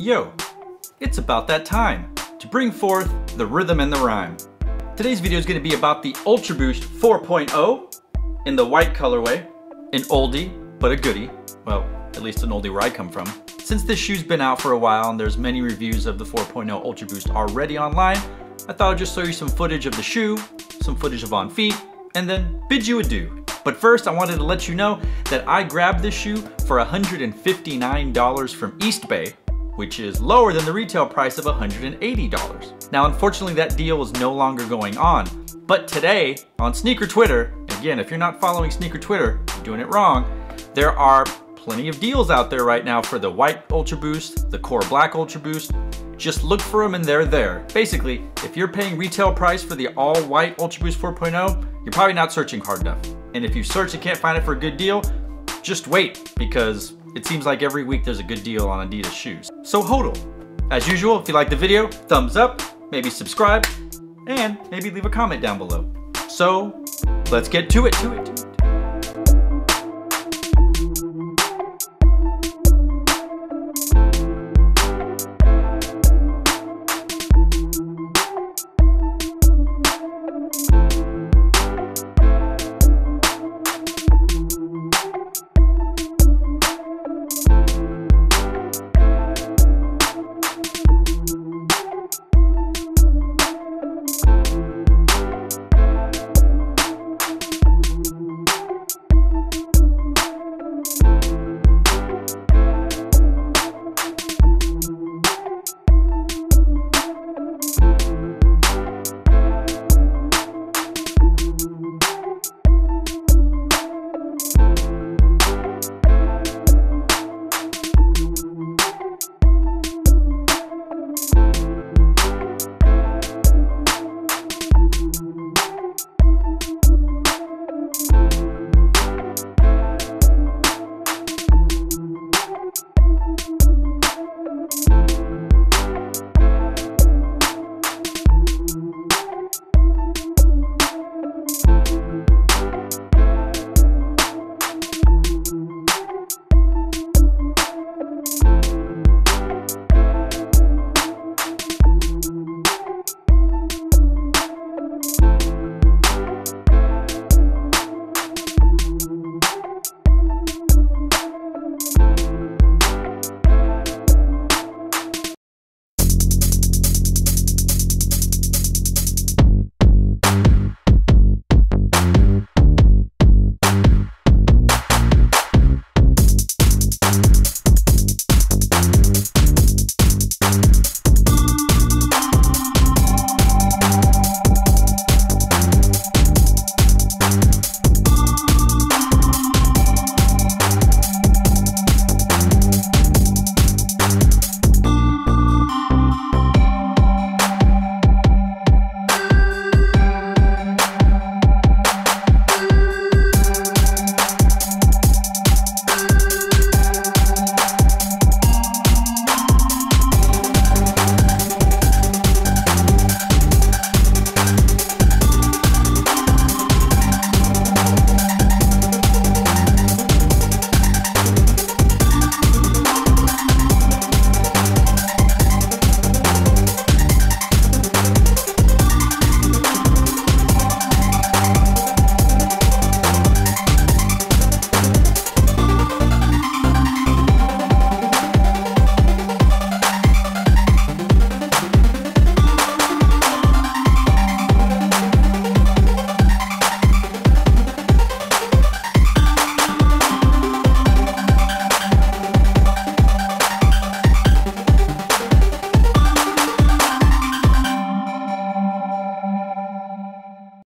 Yo, it's about that time to bring forth the rhythm and the rhyme. Today's video is going to be about the Ultra Boost 4.0 in the white colorway, an oldie but a goodie. Well, at least an oldie where I come from. Since this shoe's been out for a while and there's many reviews of the 4.0 Ultra Boost already online, I thought I'd just show you some footage of the shoe, some footage of on feet, and then bid you adieu. But first, I wanted to let you know that I grabbed this shoe for $159 from Eastbay, which is lower than the retail price of $180. Now, unfortunately, that deal is no longer going on. But today, on Sneaker Twitter, again, if you're not following Sneaker Twitter, you're doing it wrong, there are plenty of deals out there right now for the white Ultra Boost, the core black Ultra Boost. Just look for them and they're there. Basically, if you're paying retail price for the all white Ultra Boost 4.0, you're probably not searching hard enough. And if you search and can't find it for a good deal, just wait because it seems like every week there's a good deal on Adidas shoes. So hodl. As usual, if you like the video, thumbs up, maybe subscribe, and maybe leave a comment down below. So let's get to it, to it.